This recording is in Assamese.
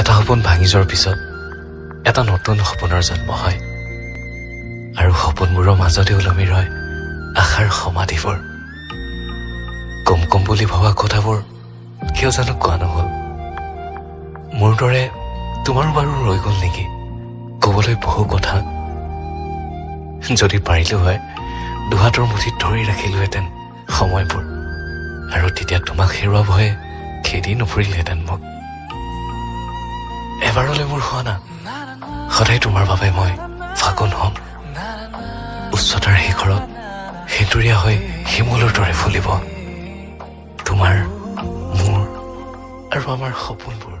এটা সপোন ভাঙি যোৱাৰ পিছত এটা নতুন সপোনৰ জন্ম হয়। আৰু সপোনবোৰৰ মাজতে ওলমি ৰয় আশাৰ সমাধিবোৰ। কম কম বুলি ভবা কথাবোৰ কিয় জানো কোৱা নহ'ল। মোৰ দৰে তোমাৰো বাৰু ৰৈ গ'ল নেকি? ক'বলৈ বহু কথা। যদি পাৰিলো হয় দুহাতৰ মুঠিত ধৰি ৰাখিলোহেঁতেন সময়বোৰ। আৰু তেতিয়া তোমাক হেৰুৱা ভয়ে খেদি নুফুৰিলেহেঁতেন মোক। এবাৰলৈ মোৰ হোৱা না সদায় তোমাৰ বাবে মই ফাগুন হ'ম। উচ্চতাৰ শিখৰত সেঁতুৰীয়া হৈ শিমলুৰ দৰে ফুলিব। তোমাৰ মোৰ আৰু আমাৰ সপোনবোৰ।